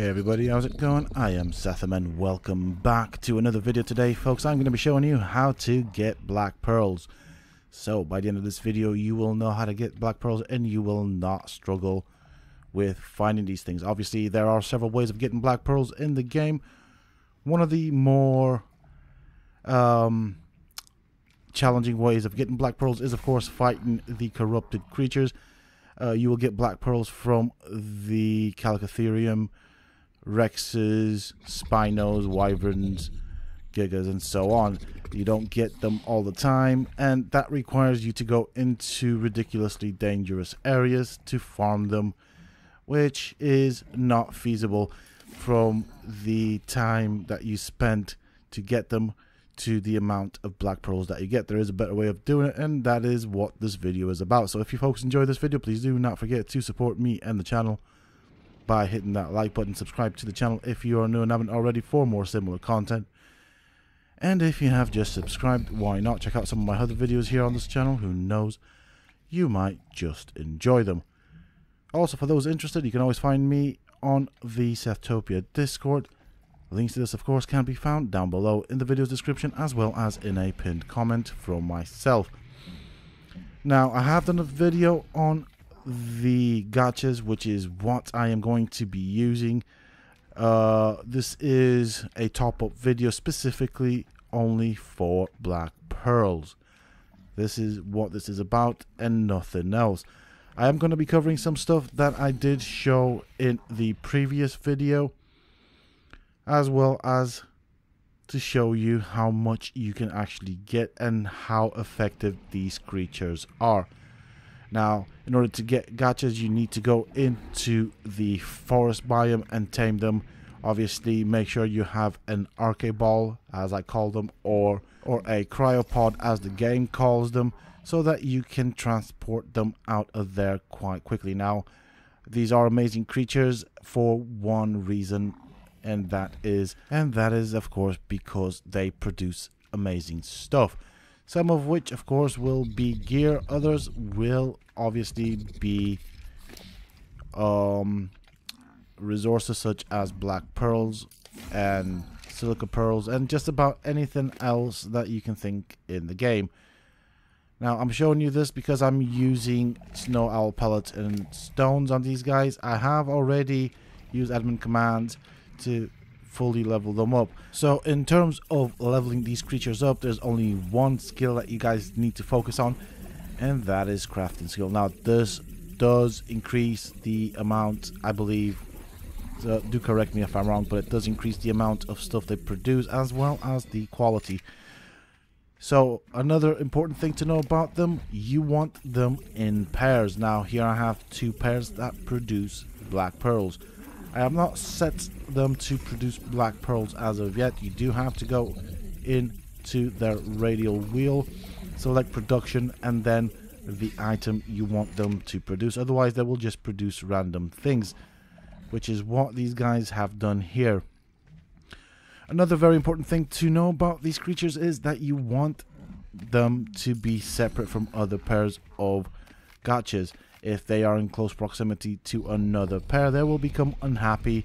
Hey everybody, how's it going? I am Sethum and welcome back to another video today. Folks, I'm going to be showing you how to get black pearls. So, by the end of this video, you will know how to get black pearls and you will not struggle with finding these things. Obviously, there are several ways of getting black pearls in the game. One of the more um, challenging ways of getting black pearls is, of course, fighting the corrupted creatures. Uh, you will get black pearls from the Chalicotherium, Rexes, Spinos, Wyverns, Gigas, and so on. You don't get them all the time, and that requires you to go into ridiculously dangerous areas to farm them, which is not feasible from the time that you spent to get them to the amount of black pearls that you get. There is a better way of doing it, and that is what this video is about. So if you folks enjoy this video, please do not forget to support me and the channel by hitting that like button, subscribe to the channel if you are new and haven't already for more similar content. And if you have just subscribed, why not check out some of my other videos here on this channel? Who knows, you might just enjoy them. Also, for those interested, you can always find me on the Sethtopia Discord. Links to this, of course, can be found down below in the video's description as well as in a pinned comment from myself. Now, I have done a video on the gachas, which is what I am going to be using. Uh, this is a top-up video specifically only for black pearls. This is what this is about and nothing else. I am going to be covering some stuff that I did show in the previous video as well as to show you how much you can actually get and how effective these creatures are. Now, in order to get gachas, you need to go into the forest biome and tame them. Obviously, make sure you have an Archeball, as I call them, or or a cryopod, as the game calls them, so that you can transport them out of there quite quickly. Now, these are amazing creatures for one reason, and that is, and that is, of course, because they produce amazing stuff some of which of course will be gear. Others will obviously be um, resources such as black pearls and silica pearls and just about anything else that you can think in the game. Now I'm showing you this because I'm using snow owl pellets and stones on these guys. I have already used admin commands to fully level them up. So in terms of leveling these creatures up, there's only one skill that you guys need to focus on, and that is crafting skill. Now this does increase the amount, I believe, do correct me if I'm wrong, but it does increase the amount of stuff they produce as well as the quality. So another important thing to know about them, you want them in pairs. Now here I have two pairs that produce black pearls. I have not set them to produce black pearls as of yet. You do have to go into their radial wheel, select production, and then the item you want them to produce. Otherwise, they will just produce random things, which is what these guys have done here. Another very important thing to know about these creatures is that you want them to be separate from other pairs of gachas if they are in close proximity to another pair, they will become unhappy,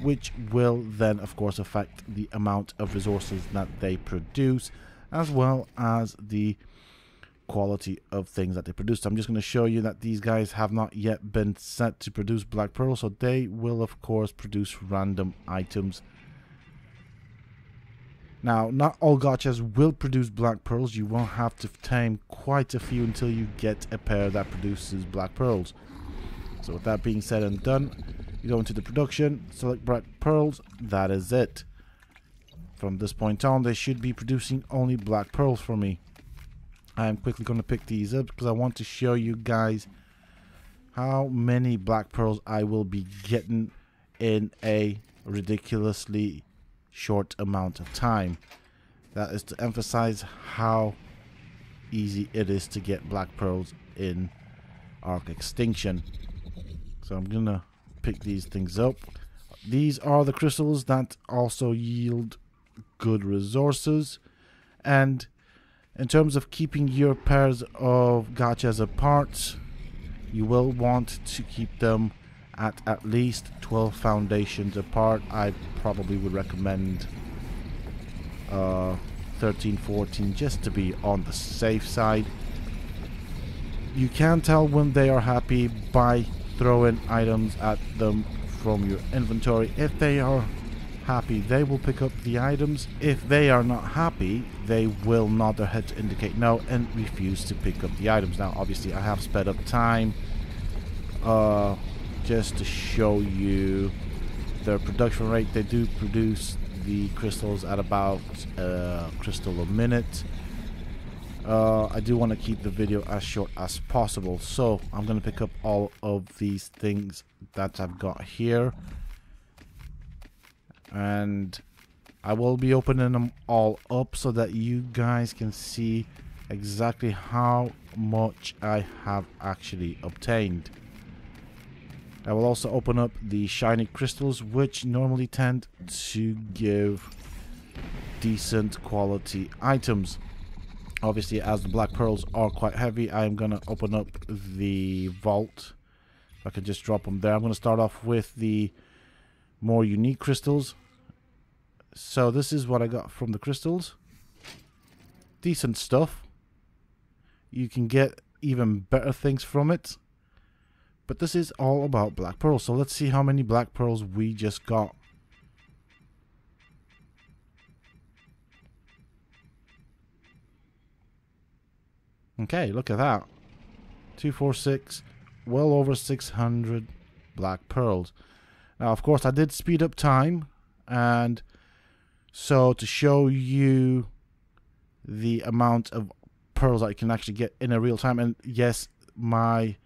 which will then, of course, affect the amount of resources that they produce, as well as the quality of things that they produce. I'm just going to show you that these guys have not yet been set to produce black pearl, so they will, of course, produce random items now, not all gachas will produce black pearls. You won't have to tame quite a few until you get a pair that produces black pearls. So with that being said and done, you go into the production, select black pearls, that is it. From this point on, they should be producing only black pearls for me. I am quickly going to pick these up because I want to show you guys how many black pearls I will be getting in a ridiculously short amount of time. That is to emphasize how easy it is to get black pearls in Ark Extinction. So I'm gonna pick these things up. These are the crystals that also yield good resources. And in terms of keeping your pairs of gachas apart, you will want to keep them at at least 12 foundations apart. I probably would recommend uh, 13, 14 just to be on the safe side. You can tell when they are happy by throwing items at them from your inventory. If they are happy, they will pick up the items. If they are not happy, they will nod their head to indicate no and refuse to pick up the items. Now, obviously, I have sped up time uh, just to show you their production rate. They do produce the crystals at about a crystal a minute. Uh, I do want to keep the video as short as possible, so I'm going to pick up all of these things that I've got here and I will be opening them all up so that you guys can see exactly how much I have actually obtained. I will also open up the shiny crystals which normally tend to give decent quality items. Obviously as the black pearls are quite heavy I am going to open up the vault. I can just drop them there. I'm going to start off with the more unique crystals so this is what I got from the crystals. Decent stuff. You can get even better things from it. But this is all about black pearls. So let's see how many black pearls we just got. Okay, look at that. 246, well over 600 black pearls. Now, of course, I did speed up time and so to show you the amount of pearls I can actually get in a real time, and yes, my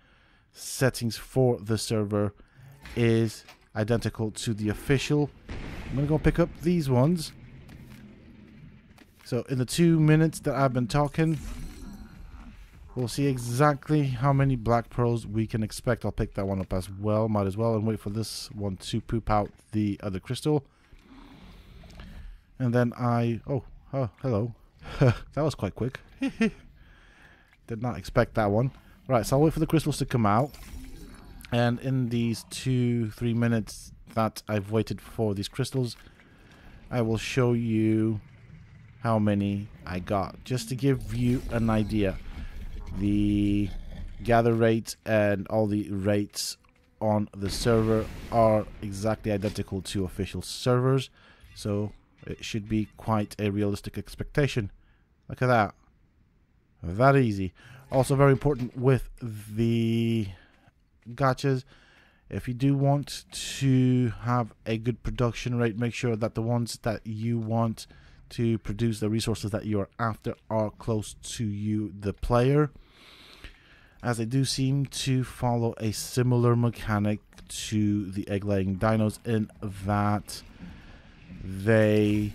settings for the server is identical to the official. I'm gonna go pick up these ones. So in the two minutes that I've been talking, we'll see exactly how many black pearls we can expect. I'll pick that one up as well, might as well, and wait for this one to poop out the other crystal. And then I... Oh, oh hello. that was quite quick. Did not expect that one. Right, so I'll wait for the crystals to come out. And in these two, three minutes that I've waited for these crystals, I will show you how many I got. Just to give you an idea. The gather rate and all the rates on the server are exactly identical to official servers. So it should be quite a realistic expectation. Look at that. That easy. Also very important with the gachas. If you do want to have a good production rate, make sure that the ones that you want to produce the resources that you are after are close to you, the player. As they do seem to follow a similar mechanic to the egg laying dinos in that they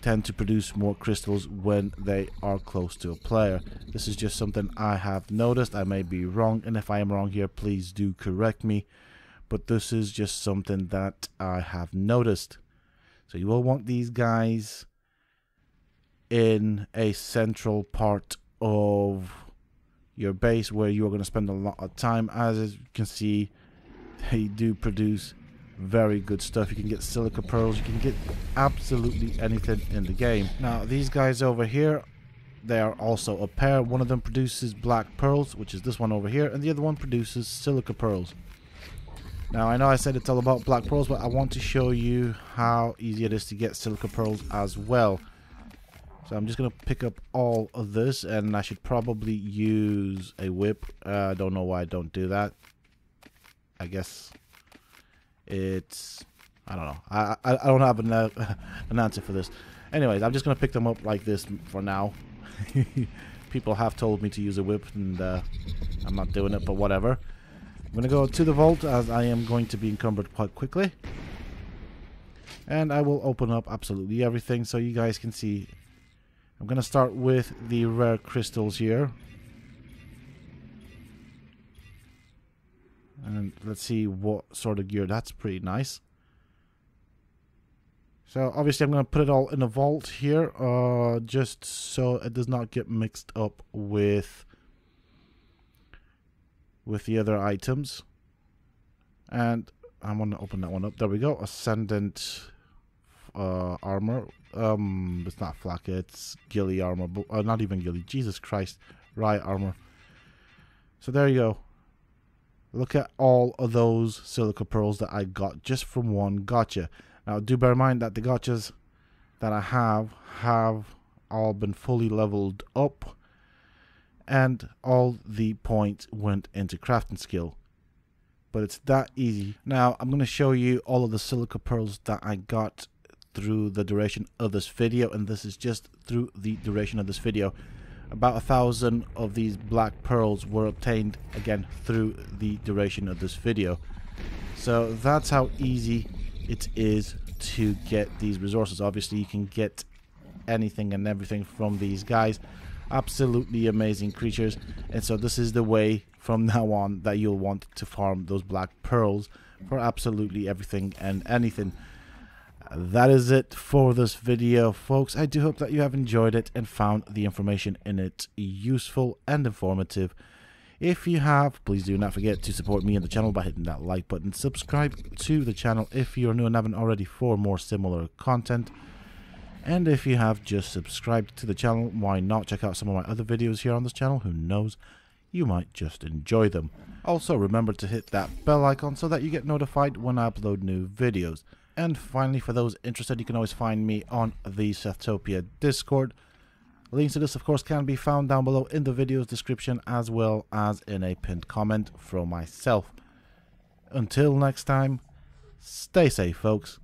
tend to produce more crystals when they are close to a player. This is just something I have noticed. I may be wrong, and if I am wrong here, please do correct me. But this is just something that I have noticed. So you will want these guys in a central part of your base where you are going to spend a lot of time. As you can see, they do produce very good stuff. You can get silica pearls. You can get absolutely anything in the game. Now, these guys over here, they are also a pair. One of them produces black pearls, which is this one over here, and the other one produces silica pearls. Now, I know I said it's all about black pearls, but I want to show you how easy it is to get silica pearls as well. So I'm just going to pick up all of this, and I should probably use a whip. Uh, I don't know why I don't do that. I guess it's I don't know. I I, I don't have an, uh, an answer for this. Anyways, I'm just gonna pick them up like this for now. People have told me to use a whip, and uh, I'm not doing it, but whatever. I'm gonna go to the vault as I am going to be encumbered quite quickly. And I will open up absolutely everything so you guys can see. I'm gonna start with the rare crystals here. And let's see what sort of gear. That's pretty nice. So obviously I'm going to put it all in a vault here. Uh, just so it does not get mixed up with with the other items. And I'm going to open that one up. There we go. Ascendant uh, armor. Um, it's not flak. It's ghillie armor. But, uh, not even ghillie. Jesus Christ. Riot armor. So there you go. Look at all of those silica pearls that I got just from one gacha. Now do bear in mind that the gachas that I have have all been fully leveled up and all the points went into crafting skill. But it's that easy. Now I'm going to show you all of the silica pearls that I got through the duration of this video and this is just through the duration of this video about a thousand of these black pearls were obtained again through the duration of this video. So that's how easy it is to get these resources. Obviously you can get anything and everything from these guys. Absolutely amazing creatures. And so this is the way from now on that you'll want to farm those black pearls for absolutely everything and anything that is it for this video folks. I do hope that you have enjoyed it and found the information in it useful and informative. If you have please do not forget to support me and the channel by hitting that like button. Subscribe to the channel if you're new and haven't already for more similar content. And if you have just subscribed to the channel. Why not? Check out some of my other videos here on this channel. Who knows? You might just enjoy them. Also remember to hit that bell icon so that you get notified when i upload new videos and finally, for those interested, you can always find me on the Sethtopia Discord. Links to this, of course, can be found down below in the video's description as well as in a pinned comment from myself. Until next time, stay safe, folks.